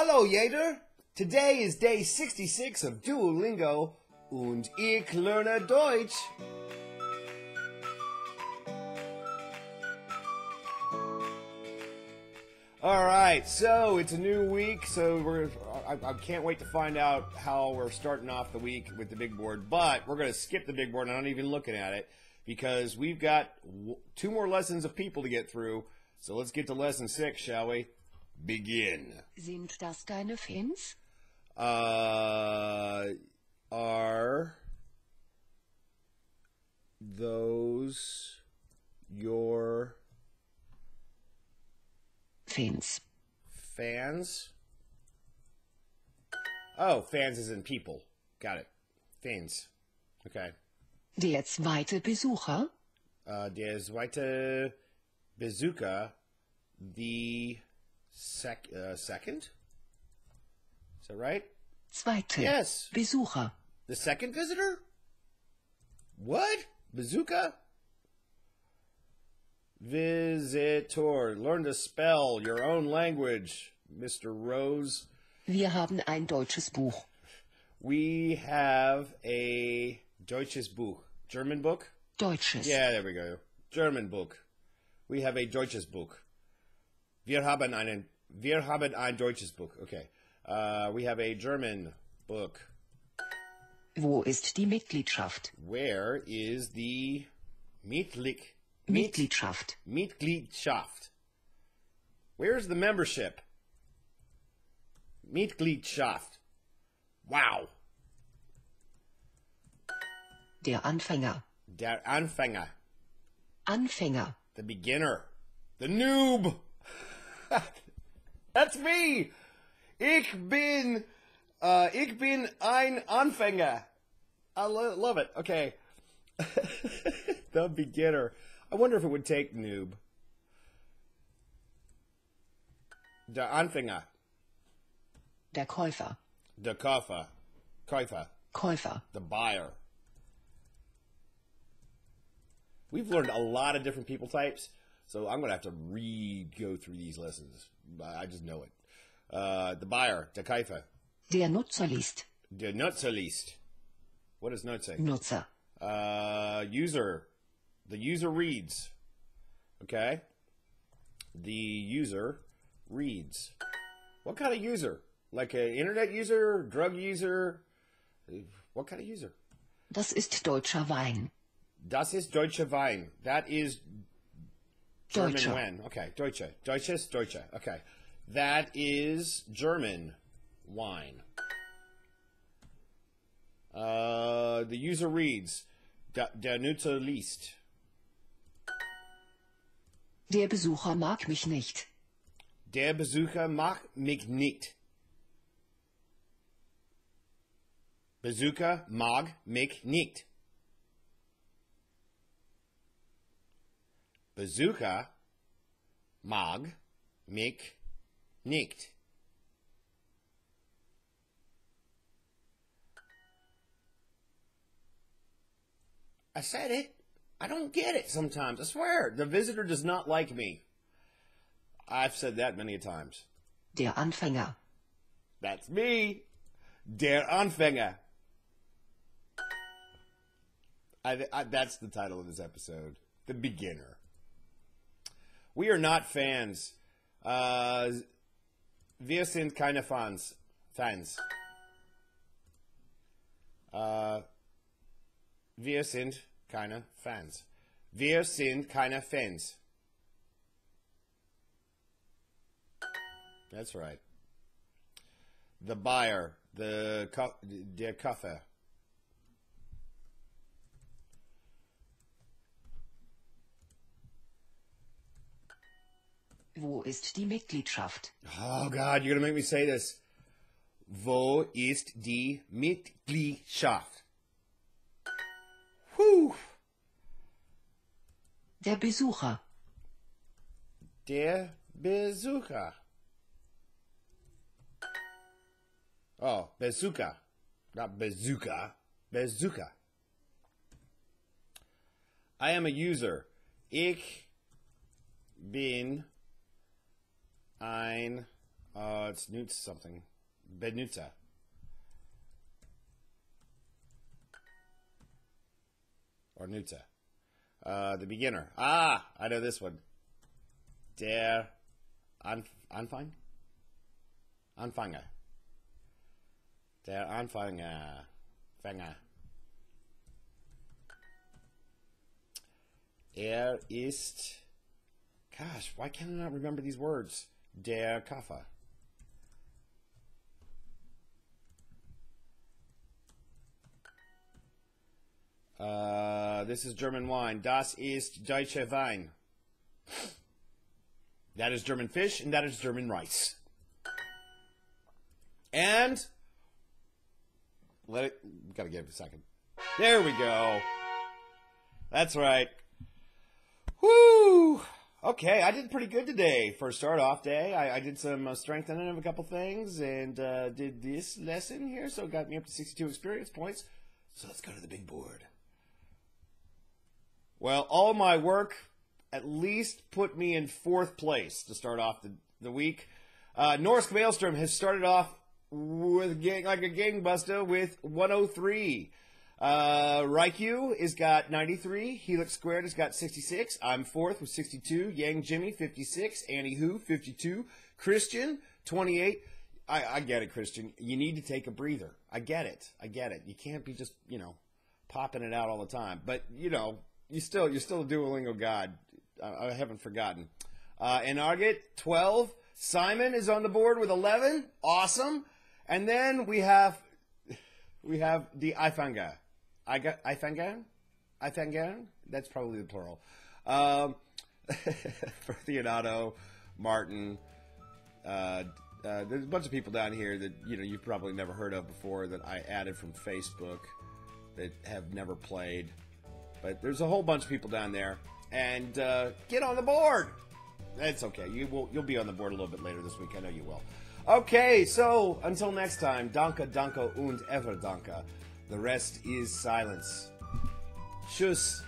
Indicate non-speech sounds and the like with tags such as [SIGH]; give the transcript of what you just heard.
Hallo jeder! Today is day 66 of Duolingo und ich lerne Deutsch. All right, so it's a new week, so we're I, I can't wait to find out how we're starting off the week with the big board. But we're going to skip the big board, and I'm not even looking at it because we've got two more lessons of people to get through. So let's get to lesson six, shall we? Begin. Sind das deine Fans? Uh, are those your Fans. fans? Oh, fans is in people. Got it. Fans. Okay. Der zweite Besucher? Uh, der zweite Besucher, the sec- uh, second? Is that right? Zweite Yes. Besucher. The second visitor? What? Bazooka? Visitor. Learn to spell your own language, Mr. Rose. Wir haben ein deutsches Buch. We have a Deutsches Buch. German book? Deutsches. Yeah, there we go. German book. We have a Deutsches Buch. Wir haben einen, wir haben ein Deutsches Buch. Okay. Uh, we have a German book. Wo ist die Mitgliedschaft? Where is the Mitglied, Mitgliedschaft. Mitgliedschaft? Where's the membership? Mitgliedschaft. Wow. Der Anfänger. Der Anfänger. Anfänger. The beginner. The noob. [LAUGHS] That's me. Ich bin, uh, ich bin ein Anfänger. I lo- love it. Okay. [LAUGHS] the beginner. I wonder if it would take noob. Der Anfänger. Der Käufer. Der Käufer. Käufer. Käufer. the buyer. We've learned a lot of different people types, so I'm going to have to read go through these lessons. I just know it. Uh, the buyer, der Käufer. Der Nutzer liest. Der Nutzerlist. What does Nutzer? Nutzer. Uh, user. The user reads. Okay? The user reads. What kind of user? Like an internet user, drug user? What kind of user? Das ist deutscher Wein. Das ist deutscher Wein. That is German Deutscher. wine. Okay, Deutsche. Deutsches Deutsche. Okay. That is German wine. Uh, the user reads, Der Nutzer liest. Der Besucher mag mich nicht. Der Besucher mag mich nicht. Besucher mag mich nicht. Besucher mag mich nicht. I said it. I don't get it sometimes. I swear. The visitor does not like me. I've said that many a times. Der Anfänger. That's me. Der Anfänger. I, I, that's the title of this episode. The Beginner. We are not fans. Uh, wir sind keine Fans. Fans. Uh, wir sind keine Fans. Wir sind keine Fans. That's right. The buyer, the der Wo ist die Mitgliedschaft? Oh God, you're gonna make me say this. Wo ist die Mitgliedschaft? Whew. Der Besucher. Der Besucher. Oh, Besucher. Not Bazooka. Bazooka. I am a user. Ich bin ein Uh, it's Newt something. Benutza. Or Nutza. Uh, the beginner. Ah, I know this one. Der Anf Anfang? Anfänger. Der Anfänger. Fänger. Er ist. Gosh, why can I not remember these words? Der Kaffer. Uh, this is German wine. Das ist deutsche Wein. That is German fish, and that is German rice. And let it. Gotta give it a second. There we go. That's right. Whoo! Okay, I did pretty good today for a start off day. I, I did some uh, strengthening of a couple things and uh, did this lesson here, so it got me up to 62 experience points. So let's go to the big board. Well, all my work at least put me in fourth place to start off the, the week. Uh, Norsk Maelstrom has started off with gang, like a gangbuster with 103. Uh, Raikou has got 93. Helix Squared has got 66. I'm fourth with 62. Yang Jimmy, 56. Annie Hu, 52. Christian, 28. I, I get it, Christian. You need to take a breather. I get it. I get it. You can't be just, you know, popping it out all the time. But, you know, you still, you're still a Duolingo god. I, I haven't forgotten. Uh, and Argit, 12. Simon is on the board with 11. Awesome. And then we have, we have the Ifanga. I got Ifangan? Ifangan? That's probably the plural. Um, [LAUGHS] for Theonato, Martin, uh, uh, there's a bunch of people down here that you know you've probably never heard of before that I added from Facebook that have never played. But there's a whole bunch of people down there, and uh, get on the board. That's okay. You will you'll be on the board a little bit later this week. I know you will. Okay, so until next time, danke, danke und ever danke. The rest is silence. Tschüss.